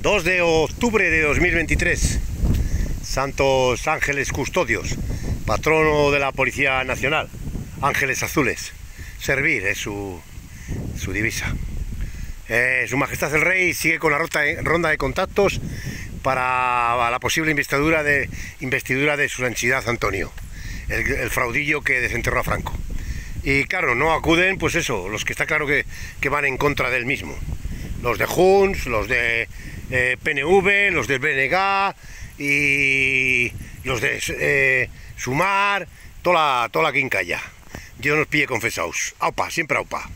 2 de octubre de 2023. Santos Ángeles Custodios, patrono de la Policía Nacional. Ángeles Azules. Servir es su, su divisa. Eh, su Majestad el Rey sigue con la ronda de contactos para la posible investidura de, investidura de su santidad Antonio, el, el fraudillo que desenterró a Franco. Y claro, no acuden, pues eso, los que está claro que, que van en contra del mismo. Los de Junts, los de eh, PNV, los del BNG y los de eh, Sumar, toda la, toda la quincalla. Dios nos pille confesaos. Aupa, siempre aupa.